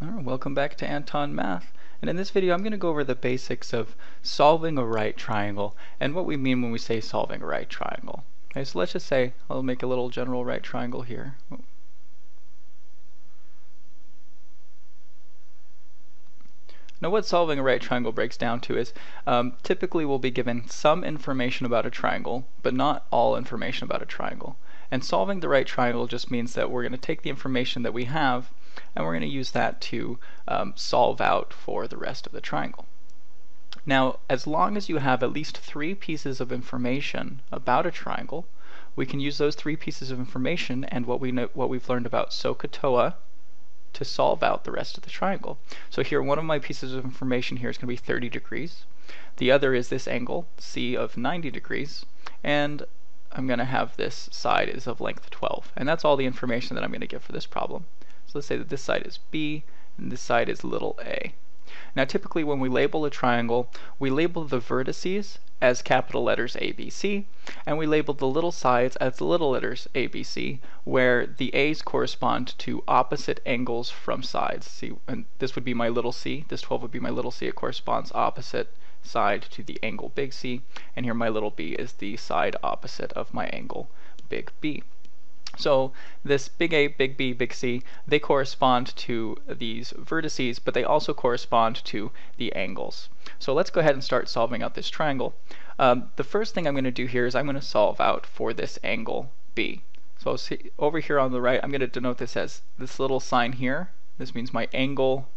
Alright, welcome back to Anton Math. And in this video I'm going to go over the basics of solving a right triangle and what we mean when we say solving a right triangle. Okay, so let's just say I'll make a little general right triangle here. Now what solving a right triangle breaks down to is um, typically we'll be given some information about a triangle, but not all information about a triangle. And solving the right triangle just means that we're going to take the information that we have and we're going to use that to um, solve out for the rest of the triangle. Now, as long as you have at least three pieces of information about a triangle, we can use those three pieces of information and what we know, what we've learned about SOHCAHTOA to solve out the rest of the triangle. So here, one of my pieces of information here is going to be 30 degrees. The other is this angle, C of 90 degrees, and I'm going to have this side is of length 12. And that's all the information that I'm going to give for this problem. So let's say that this side is B, and this side is little a. Now typically when we label a triangle, we label the vertices as capital letters ABC, and we label the little sides as the little letters ABC, where the A's correspond to opposite angles from sides. See, and this would be my little c, this 12 would be my little c, it corresponds opposite side to the angle big C, and here my little b is the side opposite of my angle big B. So this big A, big B, big C, they correspond to these vertices, but they also correspond to the angles. So let's go ahead and start solving out this triangle. Um, the first thing I'm going to do here is I'm going to solve out for this angle B. So see, over here on the right, I'm going to denote this as this little sign here. This means my angle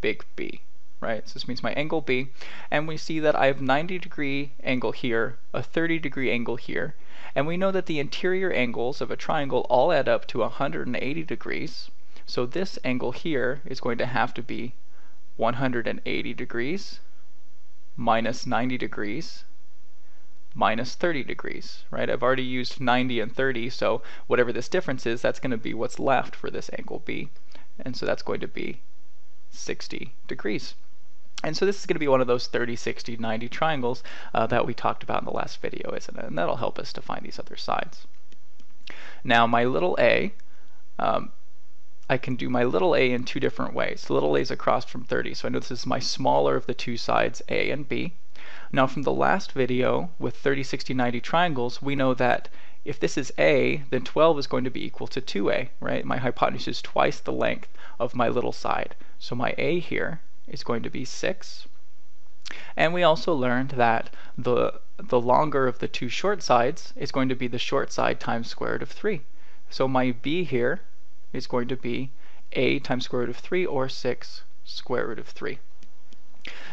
big B right? So this means my angle B, and we see that I have 90 degree angle here, a 30 degree angle here, and we know that the interior angles of a triangle all add up to 180 degrees, so this angle here is going to have to be 180 degrees minus 90 degrees minus 30 degrees, right? I've already used 90 and 30, so whatever this difference is, that's going to be what's left for this angle B. And so that's going to be 60 degrees. And so this is going to be one of those 30, 60, 90 triangles uh, that we talked about in the last video, isn't it? And that'll help us to find these other sides. Now my little a, um, I can do my little a in two different ways. Little a is across from 30, so I know this is my smaller of the two sides, a and b. Now from the last video with 30, 60, 90 triangles, we know that if this is a, then 12 is going to be equal to 2a, right? My hypotenuse is twice the length of my little side. So my a here is going to be 6. And we also learned that the, the longer of the two short sides is going to be the short side times square root of 3. So my b here is going to be a times square root of 3 or 6 square root of 3.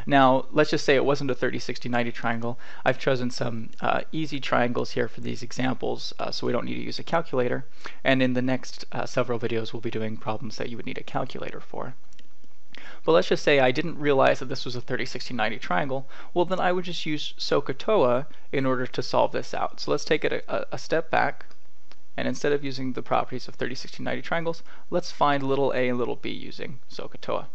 Now, let's just say it wasn't a 30, 60, 90 triangle. I've chosen some uh, easy triangles here for these examples, uh, so we don't need to use a calculator. And in the next uh, several videos, we'll be doing problems that you would need a calculator for. But let's just say I didn't realize that this was a 30, 60, 90 triangle. Well, then I would just use SOHCAHTOA in order to solve this out. So let's take it a, a step back. And instead of using the properties of 30, 60, 90 triangles, let's find little a and little b using SOHCAHTOA.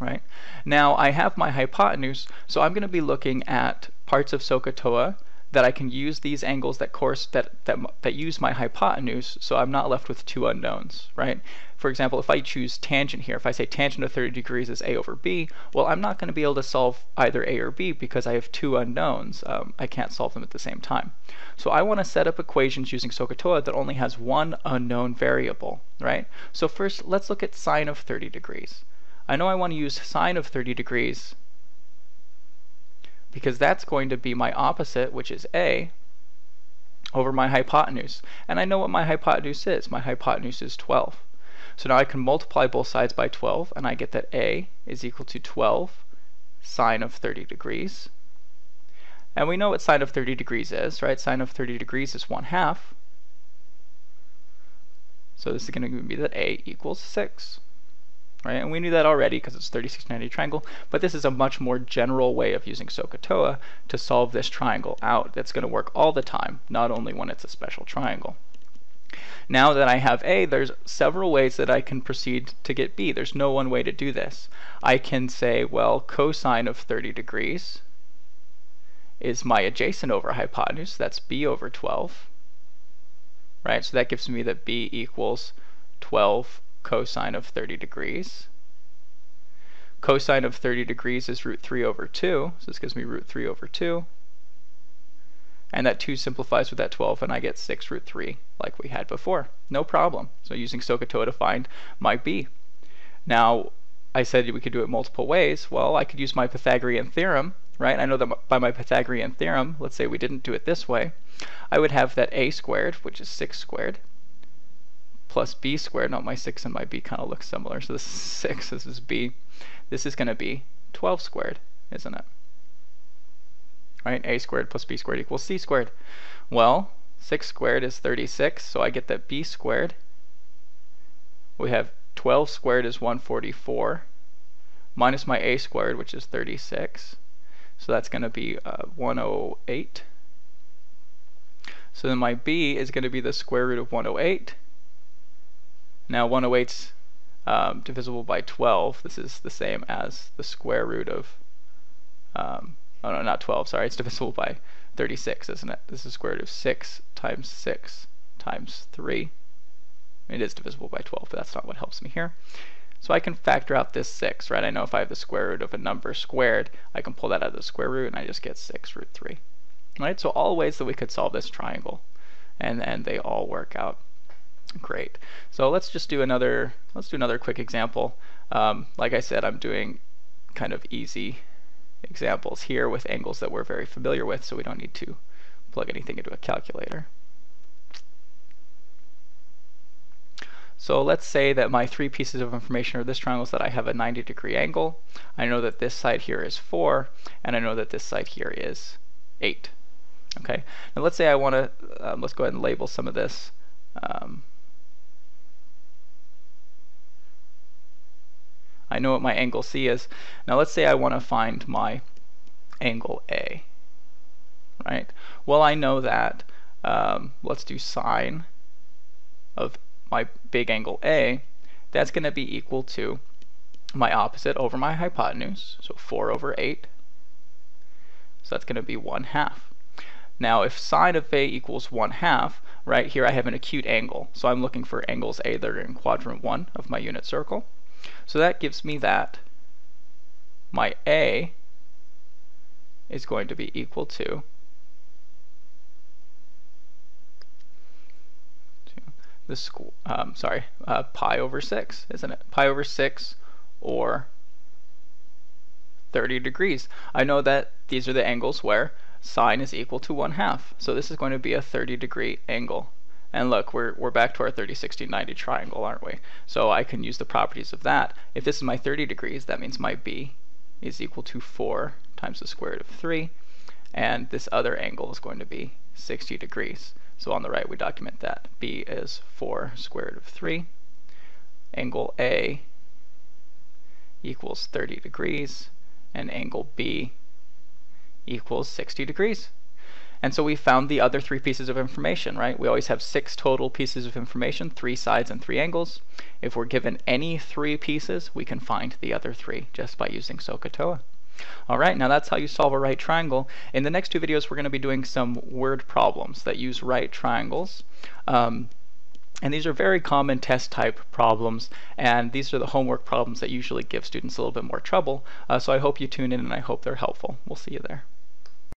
Right? Now I have my hypotenuse, so I'm going to be looking at parts of SOHCAHTOA that I can use these angles that course that, that that use my hypotenuse so I'm not left with two unknowns right for example if I choose tangent here if I say tangent of 30 degrees is a over b well I'm not going to be able to solve either a or b because I have two unknowns um, I can't solve them at the same time so I want to set up equations using SOHCAHTOA that only has one unknown variable right so first let's look at sine of 30 degrees I know I want to use sine of 30 degrees because that's going to be my opposite, which is a, over my hypotenuse. And I know what my hypotenuse is. My hypotenuse is 12. So now I can multiply both sides by 12, and I get that a is equal to 12 sine of 30 degrees. And we know what sine of 30 degrees is, right? Sine of 30 degrees is 1 half. So this is going to be that a equals 6 right? And we knew that already because it's 3690 triangle, but this is a much more general way of using SOHCAHTOA to solve this triangle out that's going to work all the time, not only when it's a special triangle. Now that I have A, there's several ways that I can proceed to get B. There's no one way to do this. I can say, well, cosine of 30 degrees is my adjacent over hypotenuse, that's B over 12, right? So that gives me that B equals 12 cosine of 30 degrees. Cosine of 30 degrees is root 3 over 2, so this gives me root 3 over 2. And that 2 simplifies with that 12, and I get 6 root 3, like we had before. No problem. So using SOHCAHTOA to find my b. Now, I said we could do it multiple ways. Well, I could use my Pythagorean theorem, right? I know that by my Pythagorean theorem, let's say we didn't do it this way, I would have that a squared, which is 6 squared, plus b squared. Now my 6 and my b kind of look similar, so this is 6, this is b. This is going to be 12 squared, isn't it? Right, a squared plus b squared equals c squared. Well, 6 squared is 36, so I get that b squared. We have 12 squared is 144, minus my a squared, which is 36. So that's going to be uh, 108. So then my b is going to be the square root of 108. Now 108's um, divisible by 12. This is the same as the square root of, um, oh no, not 12, sorry, it's divisible by 36, isn't it? This is square root of 6 times 6 times 3. It is divisible by 12, but that's not what helps me here. So I can factor out this 6, right? I know if I have the square root of a number squared, I can pull that out of the square root and I just get 6 root 3. Right? So all ways that we could solve this triangle, and, and they all work out. Great. So let's just do another, let's do another quick example. Um, like I said, I'm doing kind of easy examples here with angles that we're very familiar with, so we don't need to plug anything into a calculator. So let's say that my three pieces of information are this triangle is that I have a 90 degree angle. I know that this side here is 4, and I know that this side here is 8. Okay, now let's say I want to, um, let's go ahead and label some of this. Um, I know what my angle C is. Now let's say I want to find my angle A, right? Well, I know that, um, let's do sine of my big angle A, that's going to be equal to my opposite over my hypotenuse, so 4 over 8. So that's going to be 1 half. Now if sine of A equals 1 half, right here I have an acute angle. So I'm looking for angles A that are in quadrant 1 of my unit circle. So that gives me that my A is going to be equal to the school, um, sorry, uh, pi over 6, isn't it? Pi over 6 or 30 degrees. I know that these are the angles where sine is equal to 1 half. So this is going to be a 30 degree angle. And look, we're, we're back to our 30, 60, 90 triangle, aren't we? So I can use the properties of that. If this is my 30 degrees, that means my b is equal to 4 times the square root of 3. And this other angle is going to be 60 degrees. So on the right, we document that. b is 4 square root of 3. Angle A equals 30 degrees. And angle B equals 60 degrees. And so we found the other three pieces of information, right? We always have six total pieces of information, three sides and three angles. If we're given any three pieces, we can find the other three just by using SOHCAHTOA. Alright, now that's how you solve a right triangle. In the next two videos, we're going to be doing some word problems that use right triangles. Um, and these are very common test type problems, and these are the homework problems that usually give students a little bit more trouble. Uh, so I hope you tune in and I hope they're helpful. We'll see you there.